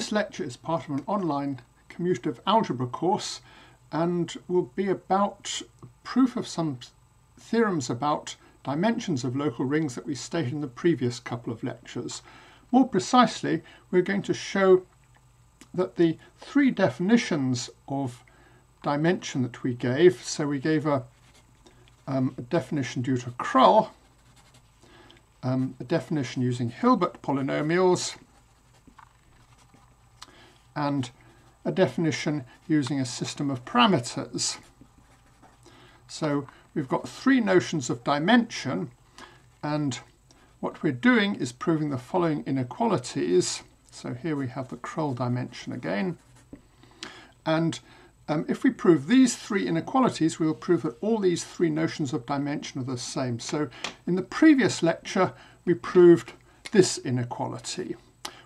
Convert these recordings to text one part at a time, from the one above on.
this lecture is part of an online commutative algebra course and will be about proof of some theorems about dimensions of local rings that we stated in the previous couple of lectures. More precisely, we're going to show that the three definitions of dimension that we gave, so we gave a, um, a definition due to Krull, um, a definition using Hilbert polynomials, and a definition using a system of parameters. So we've got three notions of dimension and what we're doing is proving the following inequalities. So here we have the Krull dimension again. And um, if we prove these three inequalities, we'll prove that all these three notions of dimension are the same. So in the previous lecture, we proved this inequality.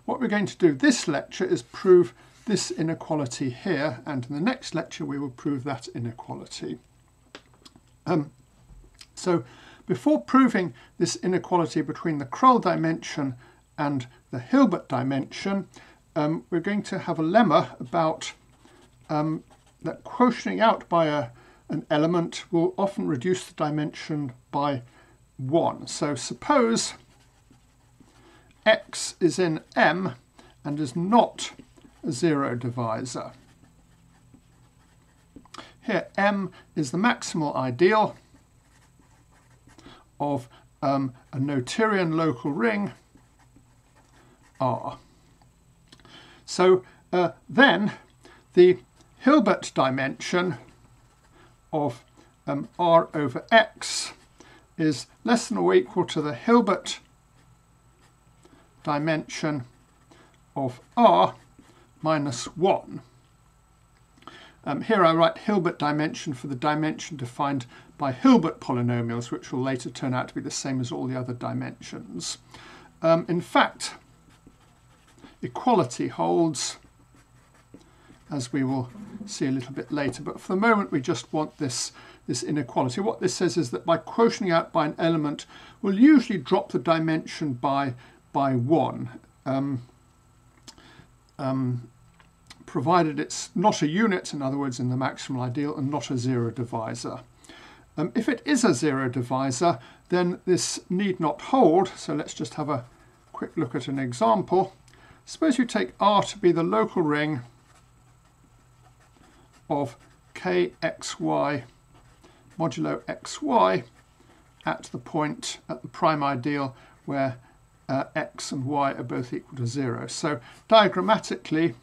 What we're going to do this lecture is prove this inequality here, and in the next lecture we will prove that inequality. Um, so before proving this inequality between the Krull dimension and the Hilbert dimension, um, we're going to have a lemma about um, that quotienting out by a, an element will often reduce the dimension by 1. So suppose x is in M and is not a zero divisor. Here M is the maximal ideal of um, a Noetherian local ring R. So uh, then the Hilbert dimension of um, R over X is less than or equal to the Hilbert dimension of R minus 1. Um, here I write Hilbert dimension for the dimension defined by Hilbert polynomials, which will later turn out to be the same as all the other dimensions. Um, in fact, equality holds, as we will see a little bit later, but for the moment we just want this, this inequality. What this says is that by quotienting out by an element, we'll usually drop the dimension by, by 1. Um, um, provided it's not a unit, in other words, in the maximal ideal, and not a zero divisor. Um, if it is a zero divisor, then this need not hold. So let's just have a quick look at an example. Suppose you take R to be the local ring of kxy modulo xy at the point at the prime ideal where uh, x and y are both equal to zero. So diagrammatically,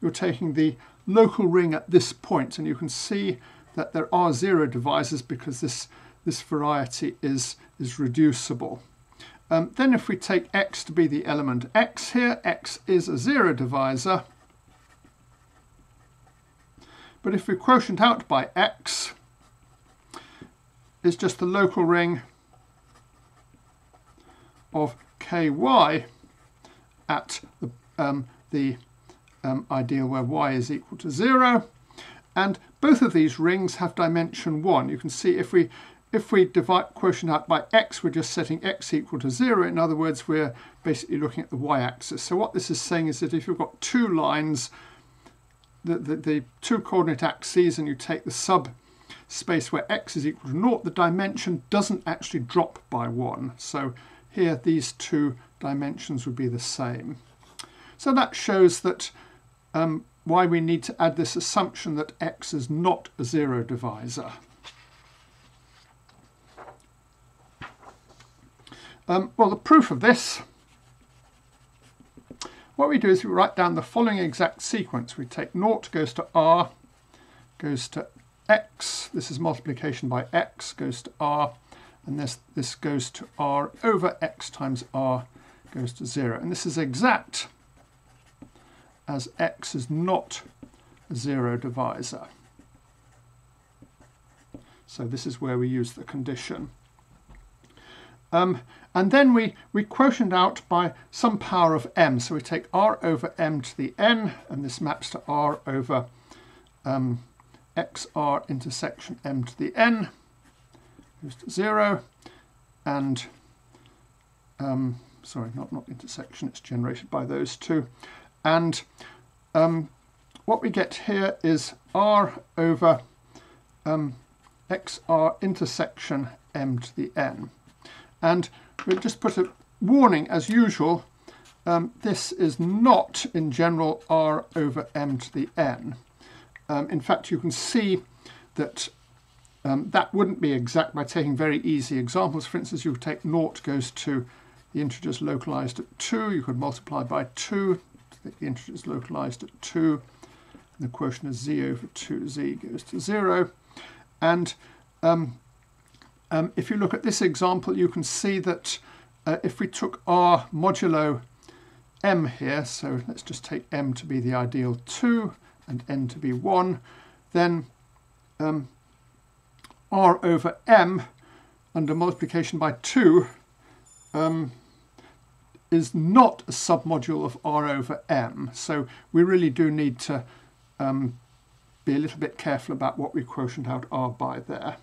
you're taking the local ring at this point, and you can see that there are zero divisors because this, this variety is, is reducible. Um, then if we take x to be the element x here, x is a zero divisor. But if we quotient out by x, it's just the local ring of ky at the, um, the um, ideal where y is equal to 0. And both of these rings have dimension 1. You can see if we if we divide quotient out by x, we're just setting x equal to 0. In other words, we're basically looking at the y-axis. So what this is saying is that if you've got two lines, the, the, the two coordinate axes, and you take the subspace where x is equal to 0, the dimension doesn't actually drop by 1. So here these two dimensions would be the same. So that shows that um, why we need to add this assumption that x is not a zero divisor. Um, well, the proof of this, what we do is we write down the following exact sequence. We take naught goes to r, goes to x, this is multiplication by x, goes to r, and this, this goes to r over x times r goes to 0. And this is exact as x is not a zero divisor. So this is where we use the condition. Um, and then we, we quotient out by some power of m. So we take r over m to the n, and this maps to r over um, xr intersection m to the n, 0, and, um, sorry, not, not intersection, it's generated by those two. And um, what we get here is r over um, xr intersection m to the n. And we'll just put a warning as usual, um, this is not in general r over m to the n. Um, in fact, you can see that um, that wouldn't be exact by taking very easy examples. For instance, you take naught goes to the integers localized at 2. You could multiply by 2 the integers localized at 2. And the quotient of z over 2z goes to 0. And um, um, if you look at this example, you can see that uh, if we took r modulo m here, so let's just take m to be the ideal 2 and n to be 1, then um, r over m under multiplication by 2 um, is not a submodule of r over m. So we really do need to um, be a little bit careful about what we quotient out r by there.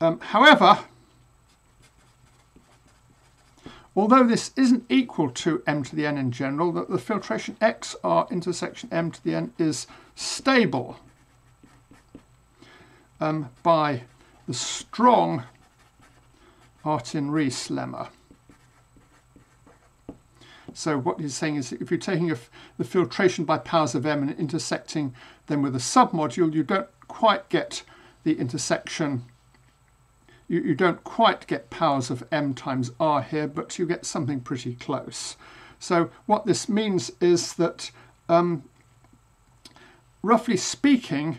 Um, however, although this isn't equal to m to the n in general, that the filtration x r intersection m to the n is stable um, by the strong Artin-Rees lemma. So what he's saying is if you're taking a, the filtration by powers of m and intersecting them with a submodule, you don't quite get the intersection, you, you don't quite get powers of m times r here, but you get something pretty close. So what this means is that, um, roughly speaking,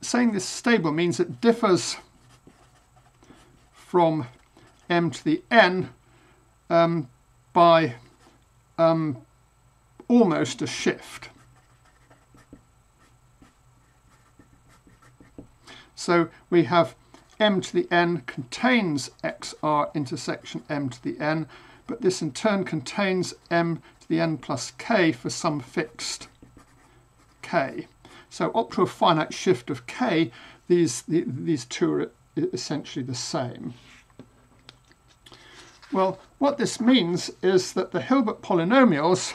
saying this stable means it differs from m to the n um, by um, almost a shift. So we have m to the n contains xr intersection m to the n, but this in turn contains m to the n plus k for some fixed k. So up to a finite shift of k, these, the, these two are essentially the same. Well, what this means is that the Hilbert polynomials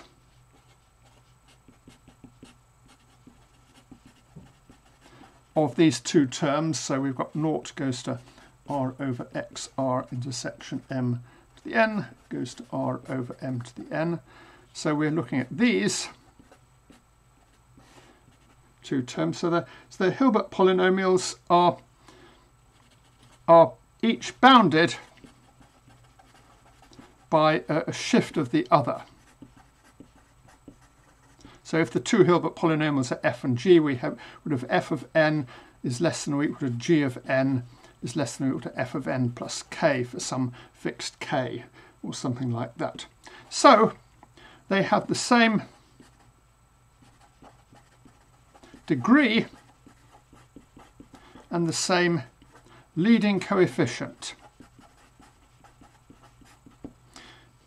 of these two terms, so we've got naught goes to r over x r intersection m to the n goes to r over m to the n. So we're looking at these two terms. So the, so the Hilbert polynomials are, are each bounded by a, shift of the other. So if the two Hilbert polynomials are f and g, we have would have f of n is less than or equal to g of n is less than or equal to f of n plus k for some fixed k or something like that. So they have the same degree and the same leading coefficient.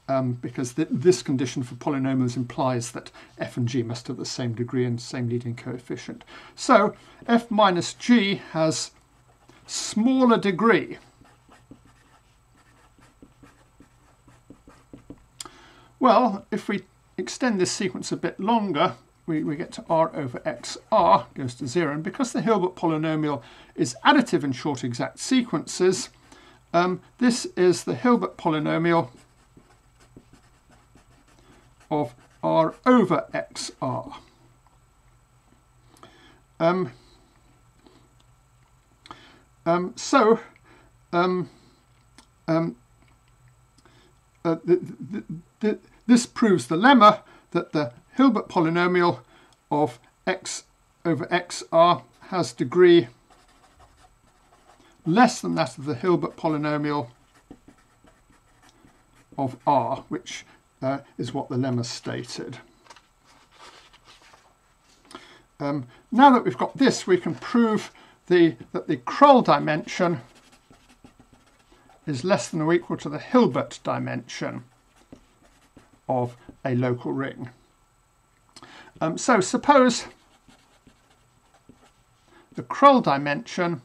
um, because th this condition for polynomials implies that f and g must have the same degree and same leading coefficient. So f minus g has smaller degree. Well, if we extend this sequence a bit longer, we, we get to r over x r goes to 0. And because the Hilbert polynomial is additive in short exact sequences, um, this is the Hilbert polynomial of r over xr. Um, um, so, um, um uh, the, the, the, this proves the lemma that the Hilbert polynomial of x over xr has degree less than that of the Hilbert polynomial of r, which uh, is what the lemma stated. Um, now that we've got this, we can prove the, that the Krull dimension is less than or equal to the Hilbert dimension of a local ring. Um, so suppose the Krull dimension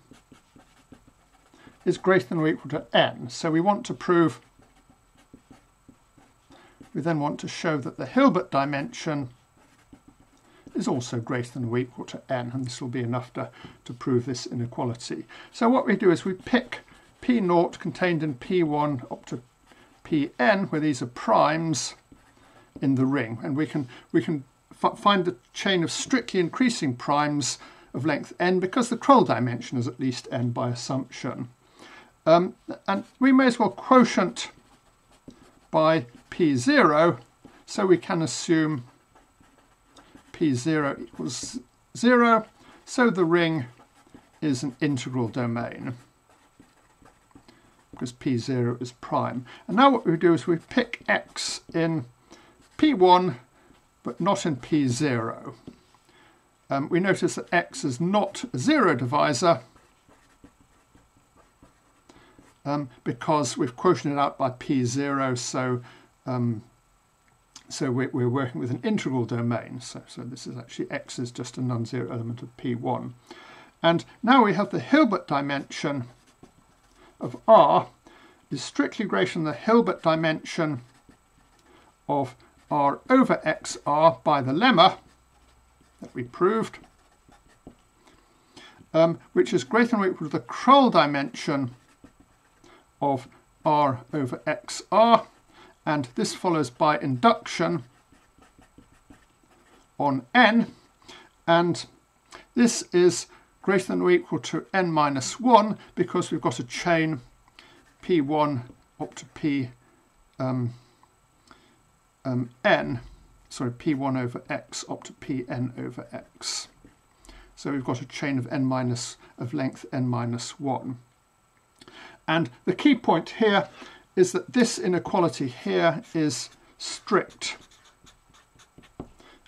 is greater than or equal to n. So we want to prove we then want to show that the Hilbert dimension is also greater than or equal to n, and this will be enough to, to prove this inequality. So what we do is we pick p naught contained in p1 up to pn, where these are primes in the ring, and we can, we can find the chain of strictly increasing primes of length n because the Krull dimension is at least n by assumption. Um, and we may as well quotient by p0 so we can assume p0 equals 0 so the ring is an integral domain because p0 is prime. And now what we do is we pick x in p1 but not in p0. Um, we notice that x is not a zero divisor um, because we've quotiented out by p0, so um, so we're, we're, working with an integral domain. So, so this is actually x is just a non-zero element of p1. And now we have the Hilbert dimension of R is strictly greater than the Hilbert dimension of R over XR by the lemma that we proved, um, which is greater than or equal to the Krull dimension of R over XR, and this follows by induction on n, and this is greater than or equal to n minus 1 because we've got a chain p1 up to p um, um, n, sorry, p1 over x up to pn over x. So we've got a chain of n minus of length n minus 1. And the key point here is that this inequality here is strict.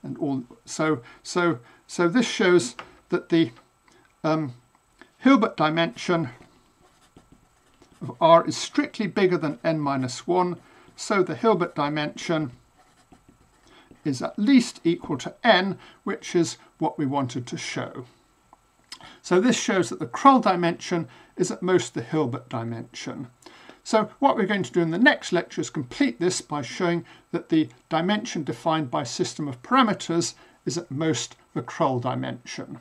And all so so so this shows that the um, Hilbert dimension of R is strictly bigger than n minus 1, so the Hilbert dimension is at least equal to n, which is what we wanted to show. So this shows that the Krull dimension is at most the Hilbert dimension. So what we're going to do in the next lecture is complete this by showing that the dimension defined by system of parameters is at most the Krull dimension.